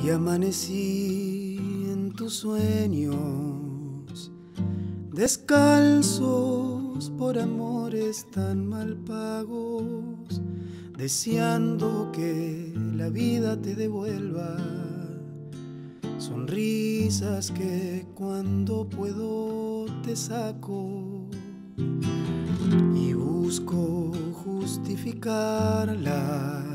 Hoy amanecí en tus sueños, descalzos por amores tan mal pagos, deseando que la vida te devuelva sonrisas que cuando puedo te saco y busco justificarla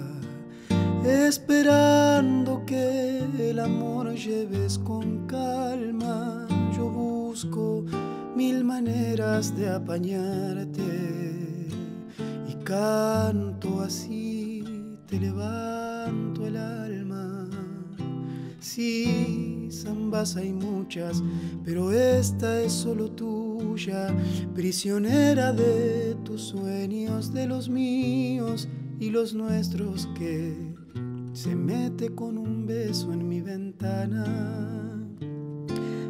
esperando que el amor lleves con calma. Yo busco mil maneras de apañarte y canto así, te levanto el alma. Sí, zambas hay muchas, pero esta es solo tuya, prisionera de tus sueños, de los míos y los nuestros que se mete con un beso en mi ventana.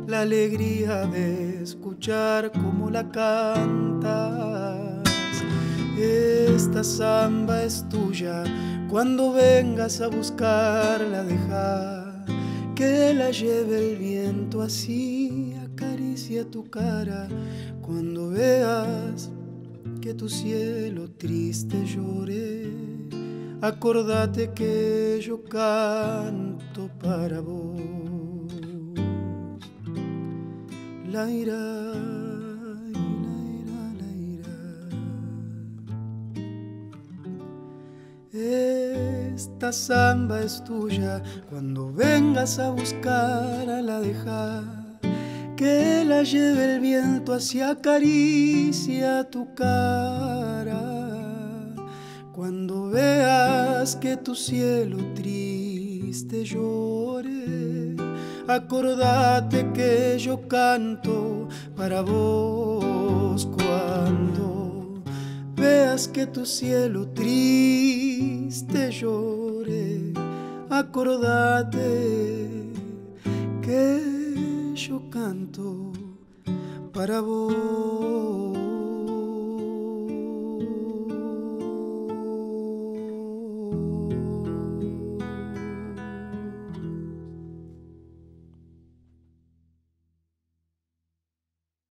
La alegría de escuchar cómo la cantas. Esta samba es tuya. Cuando vengas a buscarla, deja que la lleve el viento así. Acaricia tu cara cuando veas que tu cielo triste llore acordate que yo canto para vos. La ira, la ira, la ira. Esta samba es tuya cuando vengas a buscar a la deja que la lleve el viento hacia acaricia tu cara cuando veas que tu cielo triste llore, acordate que yo canto para vos. Cuando veas que tu cielo triste llore, acordate que yo canto para vos.